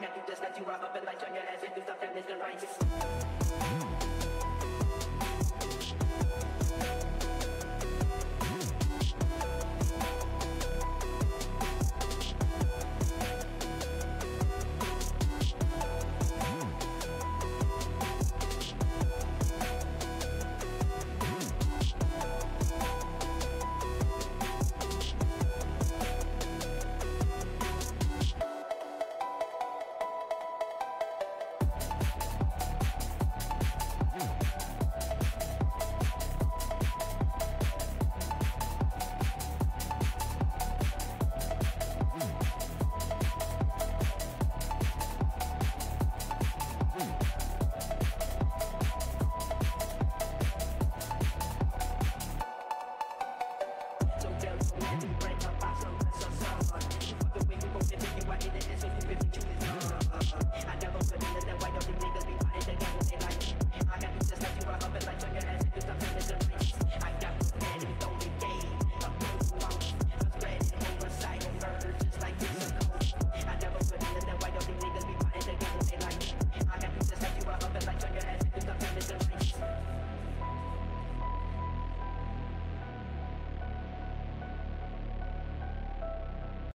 I you just let you rub up and light, turn your ass into the feminist and rise.